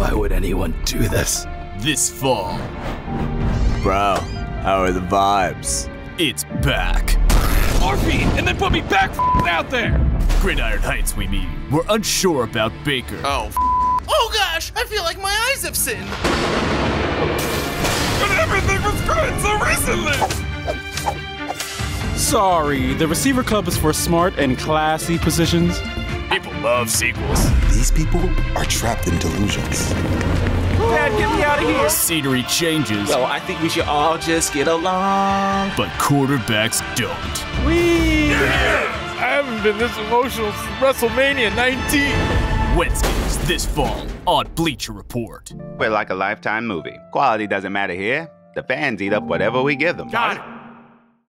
Why would anyone do this? This fall, Bro, how are the vibes? it's back. RP, and then put me back out there. Gridiron Heights, we mean. We're unsure about Baker. Oh, Oh gosh, I feel like my eyes have sinned. but everything was good so recently. Sorry, the receiver club is for smart and classy positions. People love sequels. These people are trapped in delusions. Dad, get me out of here. Scenery changes, Well, I think we should all just get along. but quarterbacks don't. Wee. I haven't been this emotional since WrestleMania 19. Wednesdays this fall on Bleacher Report. We're like a lifetime movie. Quality doesn't matter here. The fans eat up whatever we give them. Got it.